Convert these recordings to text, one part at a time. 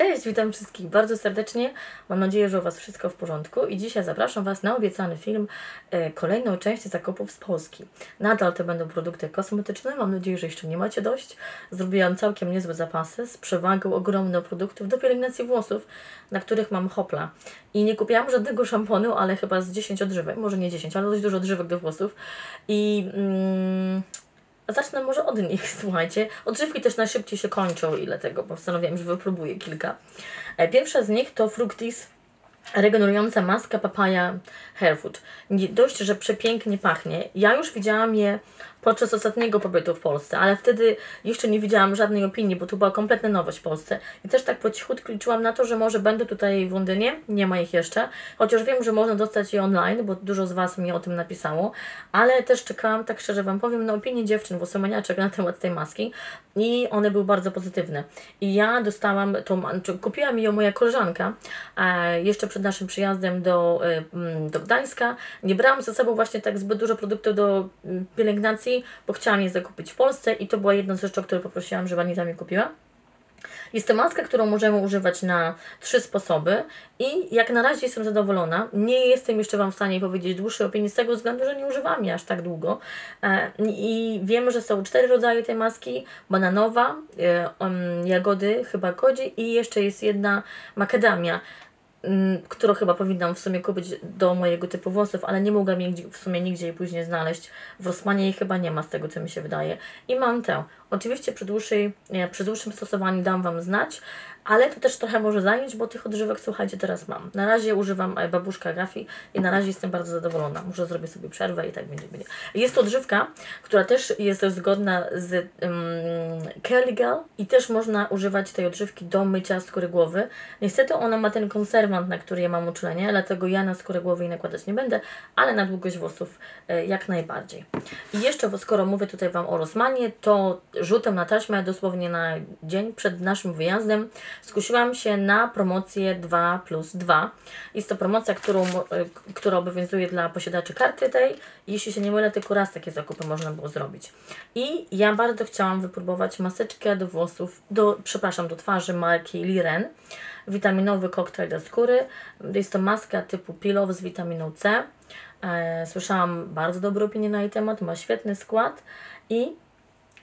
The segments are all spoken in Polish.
Cześć, witam wszystkich bardzo serdecznie. Mam nadzieję, że u Was wszystko w porządku i dzisiaj zapraszam Was na obiecany film, e, kolejną część zakupów z Polski. Nadal to będą produkty kosmetyczne, mam nadzieję, że jeszcze nie macie dość. Zrobiłam całkiem niezłe zapasy z przewagą ogromną produktów do pielęgnacji włosów, na których mam hopla. I nie kupiłam żadnego szamponu, ale chyba z 10 odżywek, może nie 10, ale dość dużo odżywek do włosów. I... Mm, Zacznę może od nich, słuchajcie. Odżywki też najszybciej się kończą i dlatego postanowiłam, że wypróbuję kilka. E, Pierwsza z nich to Fructis regenerująca maska papaya Hairfood. Dość, że przepięknie pachnie. Ja już widziałam je podczas ostatniego pobytu w Polsce, ale wtedy jeszcze nie widziałam żadnej opinii, bo to była kompletna nowość w Polsce. I też tak po cichutku liczyłam na to, że może będę tutaj w Londynie, nie ma ich jeszcze, chociaż wiem, że można dostać je online, bo dużo z Was mi o tym napisało, ale też czekałam, tak szczerze Wam powiem, na opinię dziewczyn, włosomaniaczek na temat tej maski i one były bardzo pozytywne. I ja dostałam tą, kupiła mi ją moja koleżanka e, jeszcze przed naszym przyjazdem do, e, mm, do Gdańska. Nie brałam ze sobą właśnie tak zbyt dużo produktów do mm, pielęgnacji, bo chciałam je zakupić w Polsce i to była jedna z rzeczy, o której poprosiłam, żeby Anita mi kupiła. Jest to maska, którą możemy używać na trzy sposoby i jak na razie jestem zadowolona. Nie jestem jeszcze Wam w stanie powiedzieć dłuższej opinii z tego względu, że nie używam jej aż tak długo. E, I wiemy, że są cztery rodzaje tej maski. Bananowa, e, jagody, chyba kodzi i jeszcze jest jedna makadamia mm, którą chyba powinnam w sumie kupić do mojego typu włosów, ale nie mogłam jej w sumie nigdzie jej później znaleźć. W Rosmanie jej chyba nie ma, z tego co mi się wydaje. I mam tę. Oczywiście przy, dłuższej, przy dłuższym stosowaniu dam Wam znać, ale to też trochę może zająć, bo tych odżywek, słuchajcie, teraz mam. Na razie używam e, babuszka Gafi i na razie jestem bardzo zadowolona. Muszę zrobić sobie przerwę i tak będzie. będzie. Jest to odżywka, która też jest zgodna z um, i też można używać tej odżywki do mycia skóry głowy. Niestety ona ma ten konserwant, na który ja mam uczulenie, dlatego ja na skórę głowy jej nakładać nie będę, ale na długość włosów e, jak najbardziej. I jeszcze, skoro mówię tutaj Wam o Rosmanie, to rzutem na taśmę dosłownie na dzień przed naszym wyjazdem skusiłam się na promocję 2 plus 2. Jest to promocja, którą, e, która obowiązuje dla posiadaczy karty tej. Jeśli się nie mylę, tylko raz takie zakupy można było zrobić. I ja bardzo chciałam wypróbować maseczkę do włosów, do, przepraszam, do twarzy marki Liren. Witaminowy koktajl do skóry. Jest to maska typu peel z witaminą C. E, słyszałam bardzo dobre opinie na jej temat, ma świetny skład i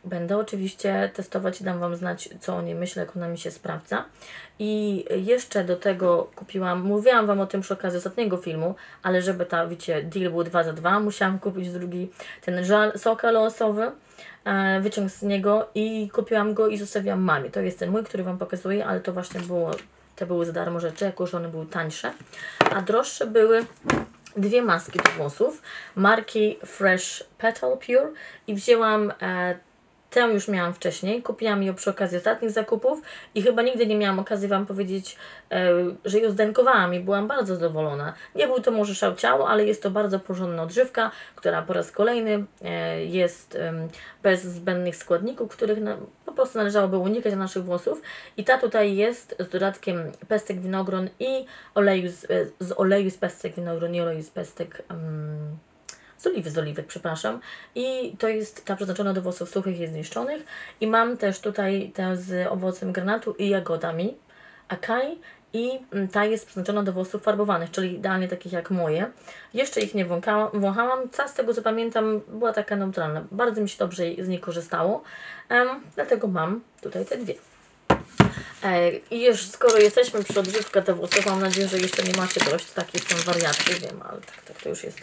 Będę oczywiście testować i dam Wam znać, co o niej myślę, jak ona mi się sprawdza. I jeszcze do tego kupiłam, mówiłam Wam o tym przy okazji ostatniego filmu, ale żeby ta, wiecie, deal był 2 za 2, musiałam kupić drugi ten żal, sok aloesowy, e, wyciąg z niego i kupiłam go i zostawiłam mamie. To jest ten mój, który Wam pokazuję, ale to właśnie było, te były za darmo rzeczy, jako że one były tańsze. A droższe były dwie maski do włosów marki Fresh Petal Pure i wzięłam e, Tę już miałam wcześniej, kupiłam ją przy okazji ostatnich zakupów i chyba nigdy nie miałam okazji Wam powiedzieć, e, że ją zdenkowałam i byłam bardzo zadowolona. Nie był to może szał ciało, ale jest to bardzo porządna odżywka, która po raz kolejny e, jest bez zbędnych składników, których po prostu należałoby unikać na naszych włosów. I ta tutaj jest z dodatkiem pestek winogron i oleju z, e, z oleju z pestek winogron i oleju z pestek... Um, z oliwy z oliwek, przepraszam. I to jest ta przeznaczona do włosów suchych i zniszczonych. I mam też tutaj tę z owocem granatu i jagodami. Akai i mm, ta jest przeznaczona do włosów farbowanych, czyli idealnie takich jak moje. Jeszcze ich nie wąchałam, wąchałam. ca z tego co pamiętam była taka neutralna. Bardzo mi się dobrze z niej korzystało, um, dlatego mam tutaj te dwie. I już skoro jesteśmy przy odżywce te włosów, mam nadzieję, że jeszcze nie macie dość, tak jestem wariatką, wiem, ale tak, tak to już jest.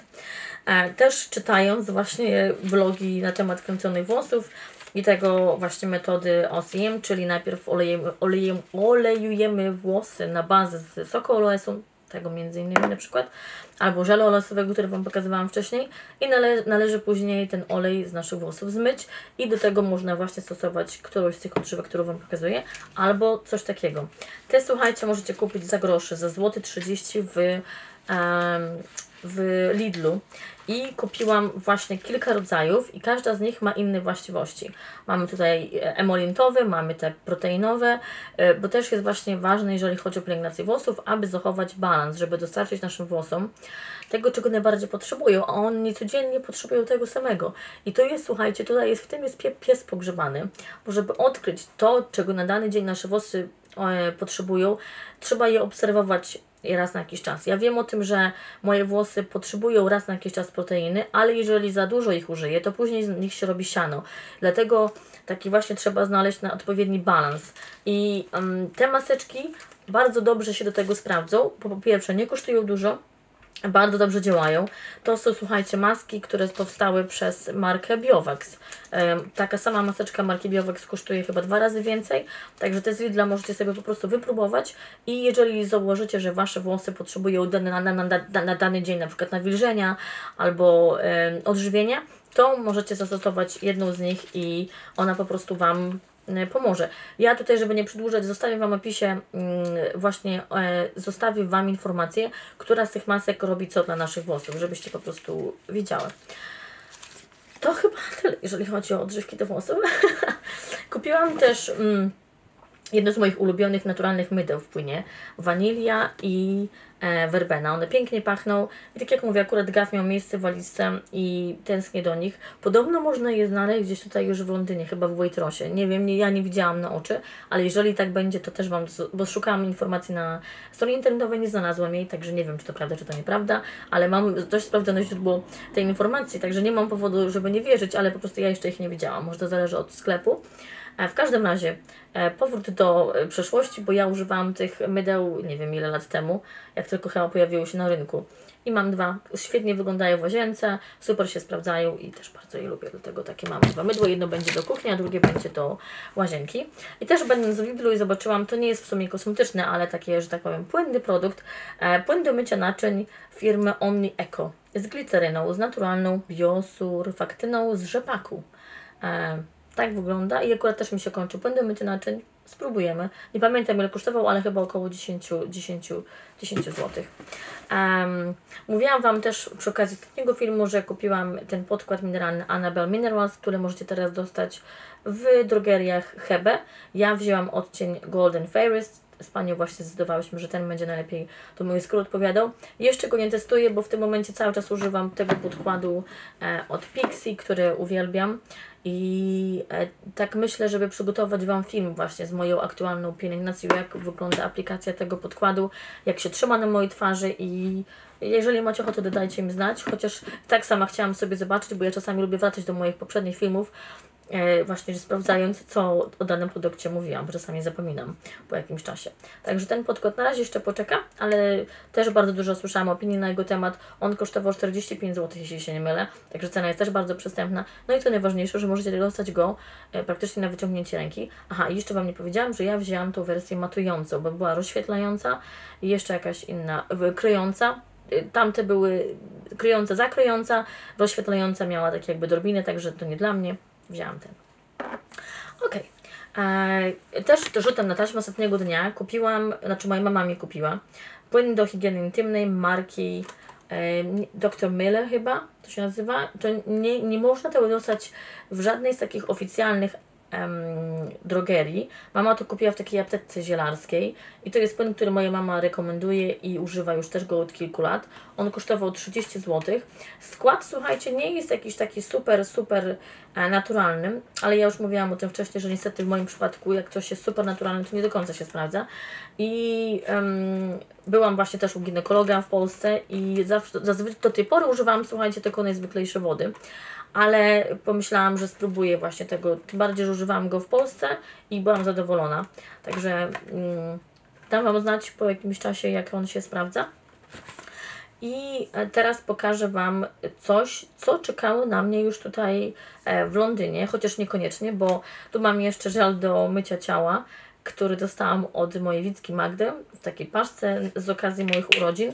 E, też czytając właśnie blogi na temat kręconych włosów i tego właśnie metody OCM, czyli najpierw olejemy, olejem, olejujemy włosy na bazę z soku olesu, tego między innymi na przykład, albo żelu olesowego, który Wam pokazywałam wcześniej i nale należy później ten olej z naszych włosów zmyć i do tego można właśnie stosować którąś z tych odżywek, którą Wam pokazuję, albo coś takiego. Te słuchajcie, możecie kupić za groszy, za złoty 30 w um, w Lidlu i kupiłam właśnie kilka rodzajów i każda z nich ma inne właściwości. Mamy tutaj e, emolintowy, mamy te proteinowe, e, bo też jest właśnie ważne, jeżeli chodzi o pielęgnację włosów, aby zachować balans, żeby dostarczyć naszym włosom tego, czego najbardziej potrzebują, a oni codziennie potrzebują tego samego. I to jest, słuchajcie, tutaj jest, w tym jest pies pogrzebany, bo żeby odkryć to, czego na dany dzień nasze włosy e, potrzebują. Trzeba je obserwować raz na jakiś czas. Ja wiem o tym, że moje włosy potrzebują raz na jakiś czas proteiny, ale jeżeli za dużo ich użyję, to później z nich się robi siano. Dlatego taki właśnie trzeba znaleźć na odpowiedni balans. I um, te maseczki bardzo dobrze się do tego sprawdzą. Po, po pierwsze, nie kosztują dużo, bardzo dobrze działają. To są, słuchajcie, maski, które powstały przez markę Biovax. Taka sama maseczka marki Biovax kosztuje chyba dwa razy więcej, także te z Lidla możecie sobie po prostu wypróbować i jeżeli założycie, że Wasze włosy potrzebują na, na, na, na dany dzień, na przykład nawilżenia albo odżywienia, to możecie zastosować jedną z nich i ona po prostu Wam pomoże. Ja tutaj, żeby nie przedłużać, zostawię Wam opisie mm, właśnie, e, zostawię Wam informację, która z tych masek robi co dla naszych włosów, żebyście po prostu wiedziały. To chyba tyle, jeżeli chodzi o odżywki do włosów. Kupiłam też mm, jedno z moich ulubionych naturalnych mydeł w płynie, wanilia i e, werbena. One pięknie pachną i tak jak mówię, akurat gaf miał miejsce w walizce i tęsknię do nich. Podobno można je znaleźć gdzieś tutaj już w Londynie, chyba w Waitrosie. Nie wiem, nie, ja nie widziałam na oczy, ale jeżeli tak będzie, to też Wam, bo szukałam informacji na stronie internetowej, nie znalazłam jej, także nie wiem, czy to prawda, czy to nieprawda, ale mam dość sprawdzone źródło tej informacji, także nie mam powodu, żeby nie wierzyć, ale po prostu ja jeszcze ich nie widziałam. Może to zależy od sklepu. E, w każdym razie e, powrót do e, przeszłości, bo ja używałam tych mydeł nie wiem ile lat temu, jak tylko chyba pojawiły się na rynku. I mam dwa, świetnie wyglądają w łazience, super się sprawdzają i też bardzo je lubię, dlatego takie mam dwa mydło. Jedno będzie do kuchni, a drugie będzie do łazienki. I też będąc w Lidlu i zobaczyłam, to nie jest w sumie kosmetyczne, ale takie, że tak powiem, płynny produkt. płyn do mycia naczyń firmy Omni Eco z gliceryną, z naturalną biosurfaktyną z rzepaku. Tak wygląda i akurat też mi się kończy. Będę myć naczyń. Spróbujemy. Nie pamiętam ile kosztował, ale chyba około 10, 10, 10 zł. Um, mówiłam Wam też przy okazji ostatniego filmu, że kupiłam ten podkład mineralny Annabelle Minerals, który możecie teraz dostać w drogeriach Hebe. Ja wzięłam odcień Golden Fairies, z Panią właśnie zdecydowałyśmy, że ten będzie najlepiej to mój skrót odpowiadał. Jeszcze go nie testuję, bo w tym momencie cały czas używam tego podkładu e, od Pixie, który uwielbiam. I e, tak myślę, żeby przygotować Wam film właśnie z moją aktualną pielęgnacją, jak wygląda aplikacja tego podkładu, jak się trzyma na mojej twarzy i jeżeli macie ochotę, dodajcie mi znać, chociaż tak sama chciałam sobie zobaczyć, bo ja czasami lubię wracać do moich poprzednich filmów, E, właśnie sprawdzając, co o danym produkcie mówiłam, bo czasami zapominam po jakimś czasie. Także ten podkład na razie jeszcze poczeka, ale też bardzo dużo słyszałam opinii na jego temat. On kosztował 45 zł, jeśli się nie mylę, także cena jest też bardzo przystępna. No i co najważniejsze, że możecie dostać go e, praktycznie na wyciągnięcie ręki. Aha, i jeszcze Wam nie powiedziałam, że ja wzięłam tą wersję matującą, bo była rozświetlająca i jeszcze jakaś inna, kryjąca e, tamte były kryjąca, zakryjąca, rozświetlająca miała takie jakby drobiny, także to nie dla mnie wzięłam ten. Ok. E, też rzutem na taśmę ostatniego dnia kupiłam, znaczy moja mama mi kupiła, płyn do higieny intymnej marki e, Dr. Miller chyba to się nazywa. To nie, nie można tego dostać w żadnej z takich oficjalnych em, drogerii. Mama to kupiła w takiej aptece zielarskiej i to jest płyn, który moja mama rekomenduje i używa już też go od kilku lat. On kosztował 30 zł. Skład, słuchajcie, nie jest jakiś taki super, super e, naturalny, ale ja już mówiłam o tym wcześniej, że niestety w moim przypadku, jak coś jest super naturalne, to nie do końca się sprawdza. I um, byłam właśnie też u ginekologa w Polsce i zawsze, zazwyczaj do tej pory używałam, słuchajcie, tylko najzwyklejsze wody ale pomyślałam, że spróbuję właśnie tego, tym bardziej, że używałam go w Polsce i byłam zadowolona. Także mm, dam Wam znać po jakimś czasie, jak on się sprawdza. I teraz pokażę Wam coś, co czekało na mnie już tutaj e, w Londynie, chociaż niekoniecznie, bo tu mam jeszcze żel do mycia ciała, który dostałam od mojej Wicki Magdy w takiej paszce z okazji moich urodzin.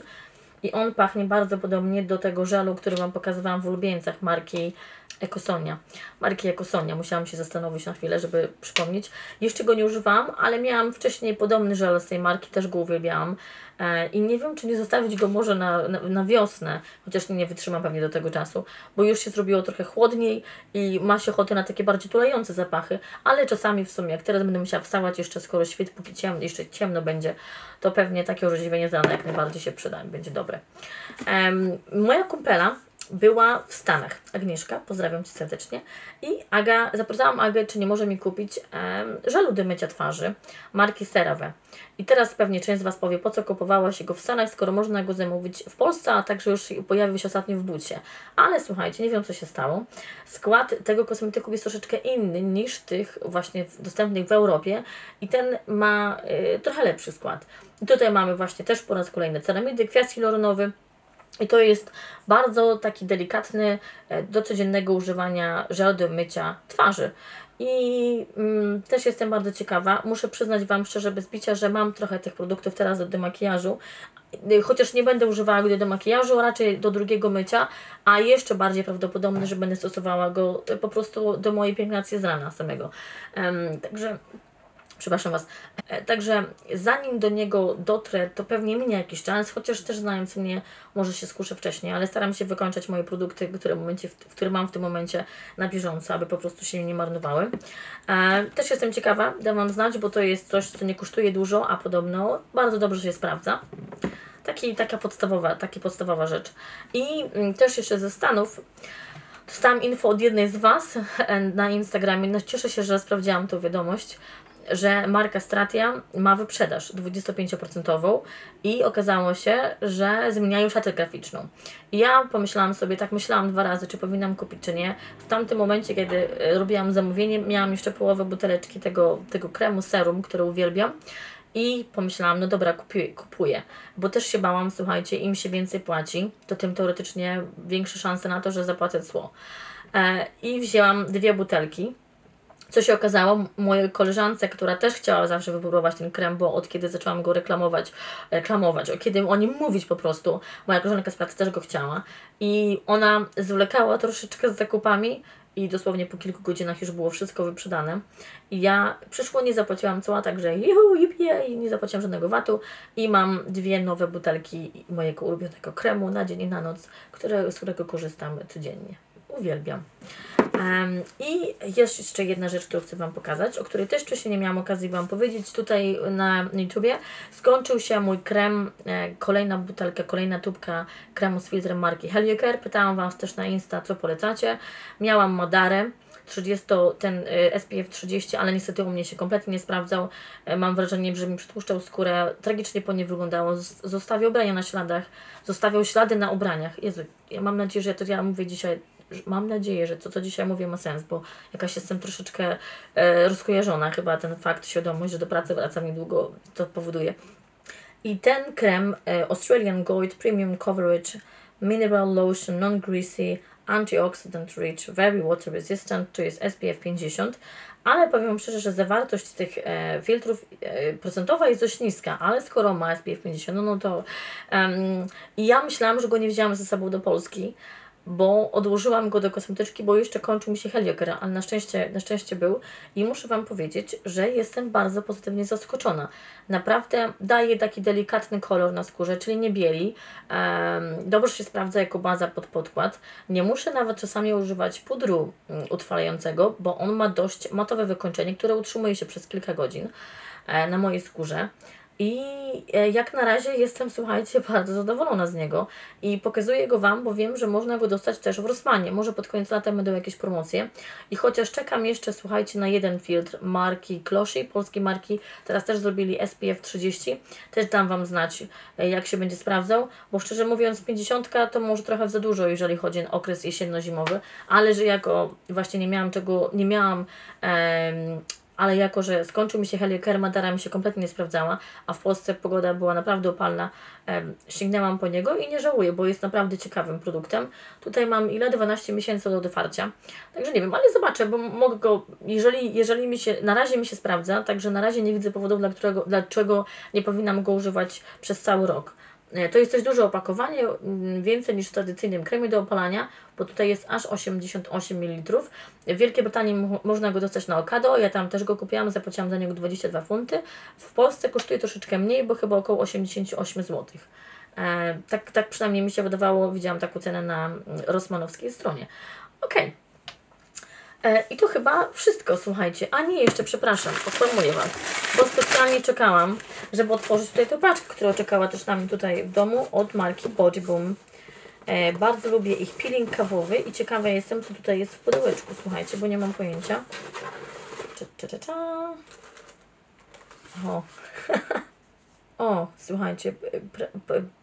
I on pachnie bardzo podobnie do tego żelu, który Wam pokazywałam w ulubieńcach marki Ekosonia. Marki Ekosonia. Musiałam się zastanowić na chwilę, żeby przypomnieć. Jeszcze go nie używałam, ale miałam wcześniej podobny żel z tej marki, też go uwielbiałam. E, I nie wiem, czy nie zostawić go może na, na, na wiosnę, chociaż nie wytrzymam pewnie do tego czasu, bo już się zrobiło trochę chłodniej i ma się ochotę na takie bardziej tulające zapachy, ale czasami w sumie, jak teraz będę musiała wstawać jeszcze, skoro świt póki ciemno, jeszcze ciemno będzie, to pewnie takie orzeźwienie rana jak najbardziej się przyda, będzie dobre. Um, moja kumpela była w Stanach. Agnieszka, pozdrawiam Cię serdecznie. I Aga, zapytałam Agę, czy nie może mi kupić em, żelu do mycia twarzy marki CeraVe. I teraz pewnie część z Was powie, po co kupowałaś go w Stanach, skoro można go zamówić w Polsce, a także już pojawił się ostatnio w bucie. Ale słuchajcie, nie wiem co się stało. Skład tego kosmetyku jest troszeczkę inny niż tych właśnie dostępnych w Europie i ten ma y, trochę lepszy skład. I tutaj mamy właśnie też po raz kolejny ceramidy, kwiat hialuronowy, i to jest bardzo taki delikatny, e, do codziennego używania żel do mycia twarzy. I mm, też jestem bardzo ciekawa. Muszę przyznać Wam szczerze bez bicia, że mam trochę tych produktów teraz do demakijażu. Y, Chociaż nie będę używała go do demakijażu, raczej do drugiego mycia, a jeszcze bardziej prawdopodobne, że będę stosowała go y, po prostu do mojej pielęgnacji z rana samego. Em, także przepraszam Was. E, Także zanim do niego dotrę, to pewnie minie jakiś czas, chociaż też znając mnie, może się skuszę wcześniej, ale staram się wykończać moje produkty, które, momencie, które mam w tym momencie na bieżąco, aby po prostu się nie marnowały. E, też jestem ciekawa, dam Wam znać, bo to jest coś, co nie kosztuje dużo, a podobno bardzo dobrze się sprawdza. Taki, taka podstawowa, taka podstawowa rzecz. I mm, też jeszcze ze Stanów dostałam info od jednej z Was e, na Instagramie. No, cieszę się, że sprawdziłam tą wiadomość że marka Stratia ma wyprzedaż 25% i okazało się, że zmieniają szatę graficzną. I ja pomyślałam sobie, tak myślałam dwa razy, czy powinnam kupić, czy nie. W tamtym momencie, kiedy e, robiłam zamówienie, miałam jeszcze połowę buteleczki tego, tego kremu, serum, który uwielbiam. I pomyślałam, no dobra, kupuję, kupuję, bo też się bałam, słuchajcie, im się więcej płaci, to tym teoretycznie większe szanse na to, że zapłacę cło. E, I wzięłam dwie butelki, co się okazało, mojej koleżance, która też chciała zawsze wypróbować ten krem, bo od kiedy zaczęłam go reklamować, reklamować, od kiedy o nim mówić po prostu, moja koleżanka z pracy też go chciała i ona zwlekała troszeczkę z zakupami i dosłownie po kilku godzinach już było wszystko wyprzedane. I ja przyszło, nie zapłaciłam cła, także juhu, jipie, i nie zapłaciłam żadnego watu i mam dwie nowe butelki mojego ulubionego kremu na dzień i na noc, które, z którego korzystam codziennie. Uwielbiam. Um, I jeszcze jedna rzecz, którą chcę Wam pokazać, o której też wcześniej nie miałam okazji Wam powiedzieć tutaj na YouTubie. Skończył się mój krem, e, kolejna butelka, kolejna tubka kremu z filtrem marki Heliocare. Pytałam Was też na Insta, co polecacie. Miałam Madarę. 30, ten y, SPF 30, ale niestety u mnie się kompletnie nie sprawdzał. E, Mam wrażenie, że mi przytłuszczał skórę, tragicznie po nie wyglądało. Zos- Zostawiał ubrania na śladach, zostawiał ślady na ubraniach. Jezu, ja mam nadzieję, że to ja mówię dzisiaj mam nadzieję, że to, co dzisiaj mówię, ma sens, bo jakaś jestem troszeczkę e, rozkojarzona. Chyba ten fakt, świadomość, że do pracy wracam niedługo, to powoduje. I ten krem e, Australian Gold Premium Coverage Mineral Lotion Non-Greasy Antioxidant Rich Very Water Resistant to jest SPF 50 ale powiem szczerze, że zawartość tych e, filtrów e, procentowa jest dość niska, ale skoro ma SPF 50, no, no to i ja myślałam, że go nie wzięłam ze sobą do Polski, bo odłożyłam go do kosmetyczki, bo jeszcze kończył mi się Heliocare, ale na szczęście, na szczęście był i muszę Wam powiedzieć, że jestem bardzo pozytywnie zaskoczona. Naprawdę daje taki delikatny kolor na skórze, czyli nie bieli. Dobrze się sprawdza jako baza pod podkład. Nie muszę nawet czasami używać pudru mm, utrwalającego, bo on ma dość matowe wykończenie, które utrzymuje się przez kilka godzin e, na mojej skórze. I e, jak na razie jestem, słuchajcie, bardzo zadowolona z niego i pokazuję go Wam, bo wiem, że można go dostać też w Rossmanie. Może pod koniec lata będą jakieś promocje. I chociaż czekam jeszcze, słuchajcie, na jeden filtr marki Kloszy, polskiej marki, teraz też zrobili SPF 30, też dam Wam znać, e, jak się będzie sprawdzał, bo szczerze mówiąc 50 to może trochę za dużo, jeżeli chodzi o okres jesienno-zimowy, ale że jako właśnie nie miałam czego, nie miałam em, ale jako, że skończył mi się Heliocare, Madara mi się kompletnie nie sprawdzała, a w Polsce pogoda była naprawdę upalna, em, sięgnęłam po niego i nie żałuję, bo jest naprawdę ciekawym produktem. Tutaj mam ile? 12 miesięcy do otwarcia, także nie wiem, ale zobaczę, bo mogę go, jeżeli, jeżeli mi się, na razie mi się sprawdza, także na razie nie widzę powodów, dla którego, dlaczego nie powinnam go używać przez cały rok. E, To jest dość duże opakowanie, mm, więcej niż w tradycyjnym kremie do opalania, bo tutaj jest aż 88 ml. W Wielkiej Brytanii mo- można go dostać na Okado, ja tam też go kupiłam, zapłaciłam za niego 22 funty. W Polsce kosztuje troszeczkę mniej, bo chyba około 88 zł. E, tak, tak przynajmniej mi się wydawało, widziałam taką cenę na mm, Rossmanowskiej stronie. Okej. E, I to chyba wszystko, słuchajcie. A nie, jeszcze przepraszam, poinformuję Was, bo specjalnie czekałam, żeby otworzyć tutaj tę paczkę, która czekała też na tutaj w domu od marki Body Boom. E, bardzo lubię ich peeling kawowy i ciekawa jestem, co tutaj jest w pudełeczku. Słuchajcie, bo nie mam pojęcia. Cza, cza, cza, cza. O. o, słuchajcie,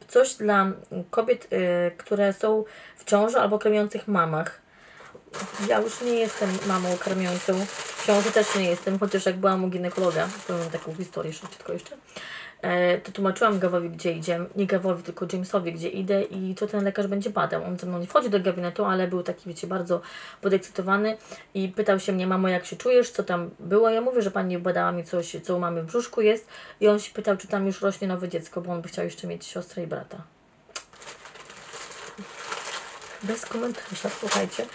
coś dla kobiet, y, które są w ciąży albo karmiących mamach. Ja już nie jestem mamą karmiącą. W ciąży też nie jestem, chociaż jak byłam u ginekologa, powiem taką historię szybciutko jeszcze, e, to tłumaczyłam Gavowi, gdzie idzie. Nie Gavowi, tylko Jamesowi, gdzie idę i co ten lekarz będzie badał. On ze mną nie wchodzi do gabinetu, ale był taki, wiecie, bardzo podekscytowany i pytał się mnie, mamo, jak się czujesz, co tam było. Ja mówię, że pani badała mi coś, co u mamy w brzuszku jest i on się pytał, czy tam już rośnie nowe dziecko, bo on by chciał jeszcze mieć siostrę i brata. Bez komentarza, słuchajcie.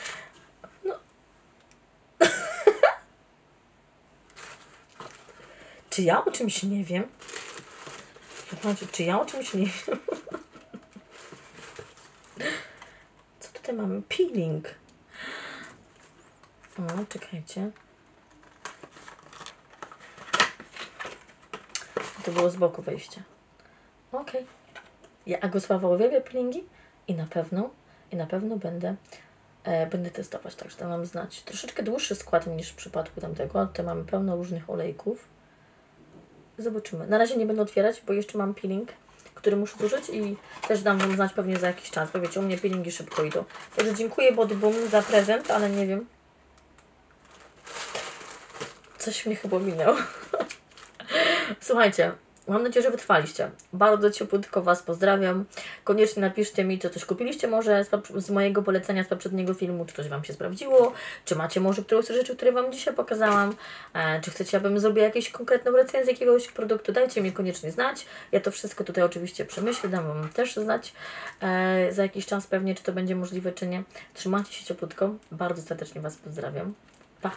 Czy ja o czymś nie wiem? Słuchajcie, czy ja o czymś nie wiem? Co tutaj mamy? Peeling. O, czekajcie. To było z boku wejścia. Okej. Ja Agosława uwielbia peelingi i na pewno, i na pewno będę, e, będę testować, także to mam znać. Troszeczkę dłuższy skład niż w przypadku tamtego, ale tutaj mamy pełno różnych olejków. Zobaczymy. Na razie nie będę otwierać, bo jeszcze mam peeling, który muszę zużyć i też dam Wam znać pewnie za jakiś czas, bo wiecie, u mnie peelingi szybko idą. Także dziękuję Body Boom za prezent, ale nie wiem. Coś mnie chyba minęło. Słuchajcie, mam nadzieję, że wytrwaliście. Bardzo ciepłutko Was pozdrawiam. Koniecznie napiszcie mi, czy coś kupiliście może z, z mojego polecenia z poprzedniego filmu, czy coś Wam się sprawdziło, czy macie może którąś z rzeczy, które Wam dzisiaj pokazałam, e, czy chcecie, abym zrobiła jakąś konkretną recenzję jakiegoś produktu, dajcie mi koniecznie znać. Ja to wszystko tutaj oczywiście przemyślę, dam Wam też znać e, za jakiś czas pewnie, czy to będzie możliwe, czy nie. Trzymajcie się ciepłutko. Bardzo serdecznie Was pozdrawiam. Pa!